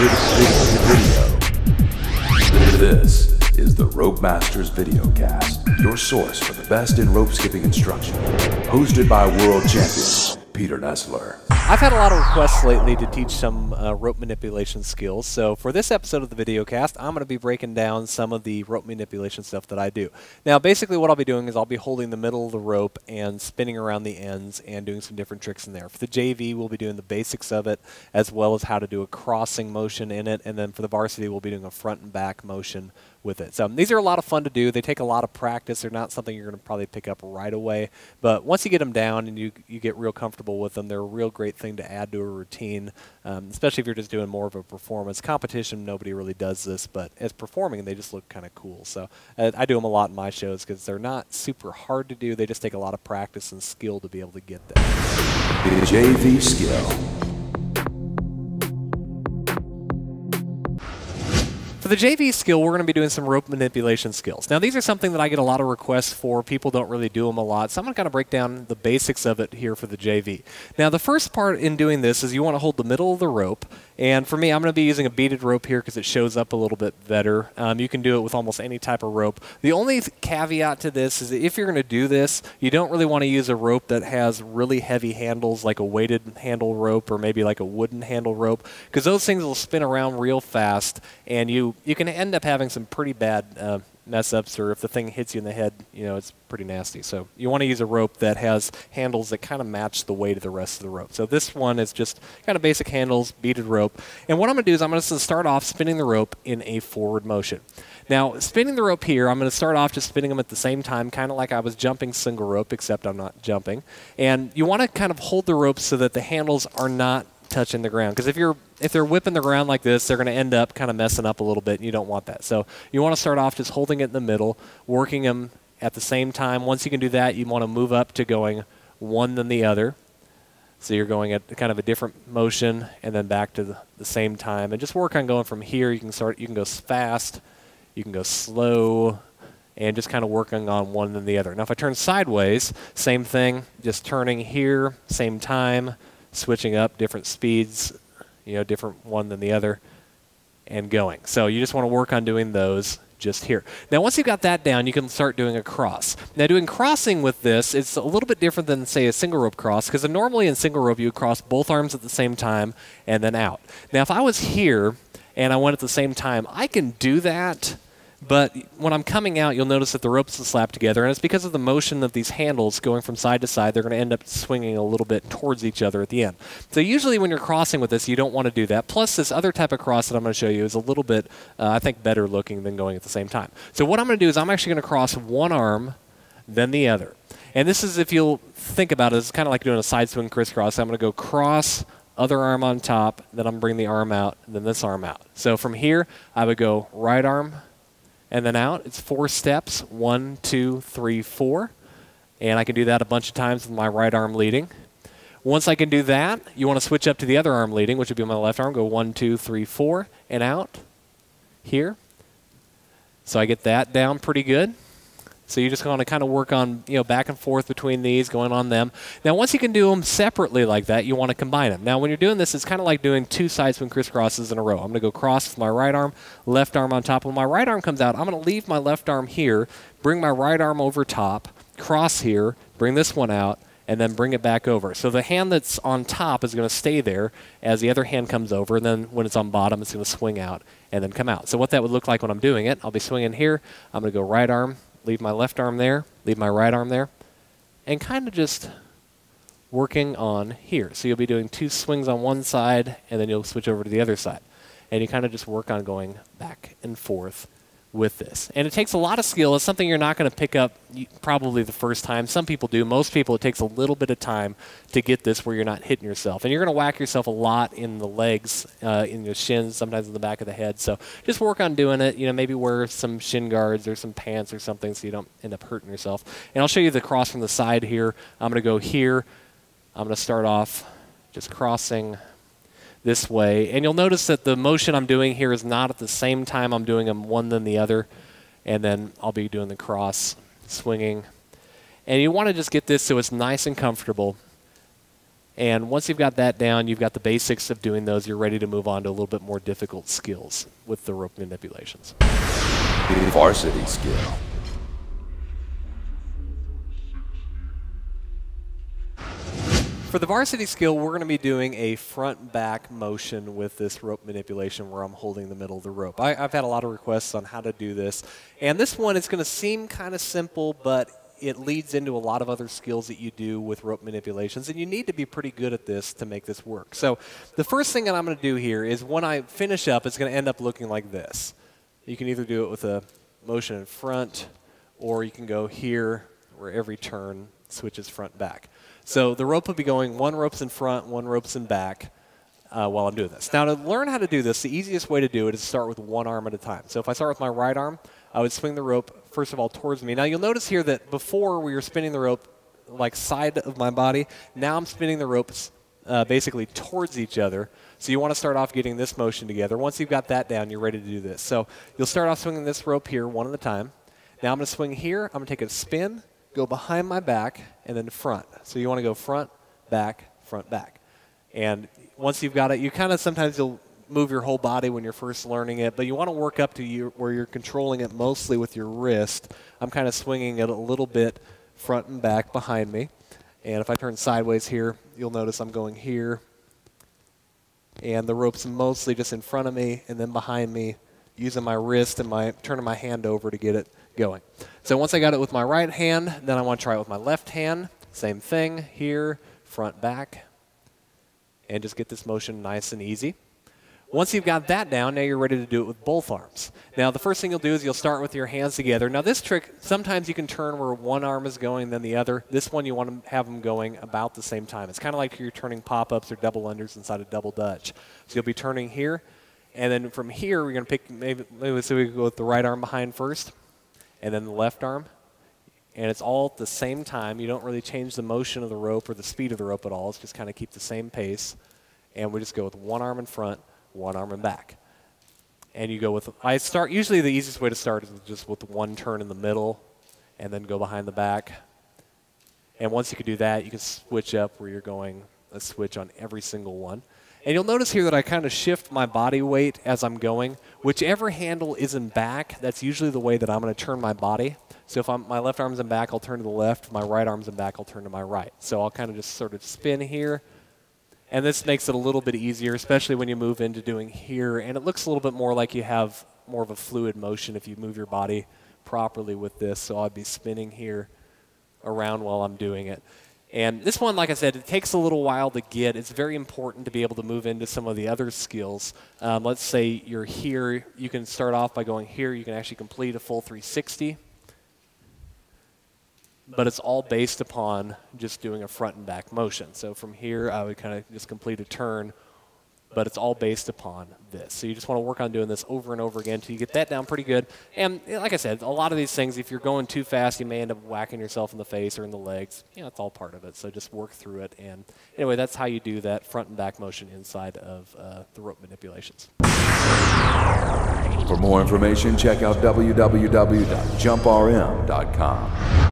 Video. This is the Rope Masters Videocast, your source for the best in rope skipping instruction. Hosted by world champion Peter Nestler. I've had a lot of requests lately to teach some uh, rope manipulation skills, so for this episode of the video cast, I'm going to be breaking down some of the rope manipulation stuff that I do. Now, basically what I'll be doing is I'll be holding the middle of the rope and spinning around the ends and doing some different tricks in there. For the JV, we'll be doing the basics of it, as well as how to do a crossing motion in it, and then for the varsity, we'll be doing a front and back motion with it. So these are a lot of fun to do. They take a lot of practice. They're not something you're going to probably pick up right away. But once you get them down and you, you get real comfortable with them, they're a real great thing to add to a routine, um, especially if you're just doing more of a performance. Competition, nobody really does this, but as performing, they just look kind of cool. So uh, I do them a lot in my shows because they're not super hard to do. They just take a lot of practice and skill to be able to get there. JV skill. The JV skill, we're going to be doing some rope manipulation skills. Now, these are something that I get a lot of requests for. People don't really do them a lot, so I'm going to kind of break down the basics of it here for the JV. Now, the first part in doing this is you want to hold the middle of the rope, and for me, I'm going to be using a beaded rope here because it shows up a little bit better. Um, you can do it with almost any type of rope. The only caveat to this is that if you're going to do this, you don't really want to use a rope that has really heavy handles like a weighted handle rope or maybe like a wooden handle rope because those things will spin around real fast and you you can end up having some pretty bad uh, mess ups, or if the thing hits you in the head, you know, it's pretty nasty. So you want to use a rope that has handles that kind of match the weight of the rest of the rope. So this one is just kind of basic handles, beaded rope. And what I'm going to do is I'm going to start off spinning the rope in a forward motion. Now, spinning the rope here, I'm going to start off just spinning them at the same time, kind of like I was jumping single rope, except I'm not jumping. And you want to kind of hold the rope so that the handles are not touching the ground. Because if you're if they're whipping the ground like this, they're going to end up kind of messing up a little bit, and you don't want that. So you want to start off just holding it in the middle, working them at the same time. Once you can do that, you want to move up to going one than the other. So you're going at kind of a different motion and then back to the, the same time. And just work on going from here. You can start. You can go fast. You can go slow and just kind of working on one than the other. Now, if I turn sideways, same thing, just turning here, same time, switching up different speeds, you know, different one than the other, and going. So you just want to work on doing those just here. Now, once you've got that down, you can start doing a cross. Now, doing crossing with this, it's a little bit different than, say, a single rope cross, because normally in single rope, you cross both arms at the same time and then out. Now, if I was here and I went at the same time, I can do that but when I'm coming out, you'll notice that the ropes are slapped together, and it's because of the motion of these handles going from side to side, they're going to end up swinging a little bit towards each other at the end. So usually when you're crossing with this, you don't want to do that. Plus, this other type of cross that I'm going to show you is a little bit, uh, I think, better looking than going at the same time. So what I'm going to do is I'm actually going to cross one arm, then the other. And this is, if you'll think about it, it's kind of like doing a side swing crisscross. I'm going to go cross, other arm on top, then I'm going to bring the arm out, then this arm out. So from here, I would go right arm, and then out. It's four steps one, two, three, four. And I can do that a bunch of times with my right arm leading. Once I can do that, you want to switch up to the other arm leading, which would be my left arm. Go one, two, three, four, and out here. So I get that down pretty good. So you just want to kind of work on, you know, back and forth between these, going on them. Now, once you can do them separately like that, you want to combine them. Now, when you're doing this, it's kind of like doing two side swing crisscrosses in a row. I'm going to go cross with my right arm, left arm on top. When my right arm comes out, I'm going to leave my left arm here, bring my right arm over top, cross here, bring this one out, and then bring it back over. So the hand that's on top is going to stay there as the other hand comes over, and then when it's on bottom, it's going to swing out and then come out. So what that would look like when I'm doing it, I'll be swinging here. I'm going to go right arm, leave my left arm there, leave my right arm there, and kind of just working on here. So you'll be doing two swings on one side, and then you'll switch over to the other side. And you kind of just work on going back and forth with this. And it takes a lot of skill. It's something you're not going to pick up probably the first time. Some people do. Most people, it takes a little bit of time to get this where you're not hitting yourself. And you're going to whack yourself a lot in the legs, uh, in your shins, sometimes in the back of the head. So just work on doing it. You know, maybe wear some shin guards or some pants or something so you don't end up hurting yourself. And I'll show you the cross from the side here. I'm going to go here. I'm going to start off just crossing this way. And you'll notice that the motion I'm doing here is not at the same time I'm doing them one than the other. And then I'll be doing the cross, swinging. And you want to just get this so it's nice and comfortable. And once you've got that down, you've got the basics of doing those, you're ready to move on to a little bit more difficult skills with the rope manipulations. Varsity skill. For the varsity skill, we're going to be doing a front back motion with this rope manipulation where I'm holding the middle of the rope. I, have had a lot of requests on how to do this. And this one is going to seem kind of simple, but it leads into a lot of other skills that you do with rope manipulations. And you need to be pretty good at this to make this work. So the first thing that I'm going to do here is when I finish up, it's going to end up looking like this. You can either do it with a motion in front, or you can go here where every turn switches front back. So the rope will be going one rope's in front, one rope's in back uh, while I'm doing this. Now to learn how to do this, the easiest way to do it is to start with one arm at a time. So if I start with my right arm, I would swing the rope first of all towards me. Now you'll notice here that before we were spinning the rope like side of my body, now I'm spinning the ropes uh, basically towards each other. So you want to start off getting this motion together. Once you've got that down, you're ready to do this. So you'll start off swinging this rope here one at a time. Now I'm going to swing here. I'm going to take a spin, go behind my back, and then front. So you want to go front, back, front, back. And once you've got it, you kind of sometimes you'll move your whole body when you're first learning it, but you want to work up to you where you're controlling it mostly with your wrist. I'm kind of swinging it a little bit front and back behind me. And if I turn sideways here, you'll notice I'm going here. And the rope's mostly just in front of me and then behind me, using my wrist and my turning my hand over to get it going. So once I got it with my right hand, then I want to try it with my left hand. Same thing here, front, back, and just get this motion nice and easy. Once you've got that down, now you're ready to do it with both arms. Now, the first thing you'll do is you'll start with your hands together. Now, this trick, sometimes you can turn where one arm is going, then the other. This one, you want to have them going about the same time. It's kind of like you're turning pop-ups or double unders inside a double dutch. So you'll be turning here, and then from here, we're going to pick, maybe, maybe so we go with the right arm behind first and then the left arm. And it's all at the same time. You don't really change the motion of the rope or the speed of the rope at all. It's just kind of keep the same pace. And we just go with one arm in front, one arm in back. And you go with, I start, usually the easiest way to start is just with one turn in the middle and then go behind the back. And once you can do that, you can switch up where you're going a switch on every single one. And you'll notice here that I kind of shift my body weight as I'm going. Whichever handle is in back, that's usually the way that I'm going to turn my body. So if I'm, my left arm's in back, I'll turn to the left. My right arm's in back, I'll turn to my right. So I'll kind of just sort of spin here. And this makes it a little bit easier, especially when you move into doing here. And it looks a little bit more like you have more of a fluid motion if you move your body properly with this. So I'd be spinning here around while I'm doing it. And this one, like I said, it takes a little while to get. It's very important to be able to move into some of the other skills. Um, let's say you're here. You can start off by going here. You can actually complete a full 360. But it's all based upon just doing a front and back motion. So from here, I would kind of just complete a turn but it's all based upon this. So you just want to work on doing this over and over again until you get that down pretty good. And like I said, a lot of these things, if you're going too fast, you may end up whacking yourself in the face or in the legs. You know, it's all part of it. So just work through it. And anyway, that's how you do that front and back motion inside of uh, the rope manipulations. For more information, check out www.jumprm.com.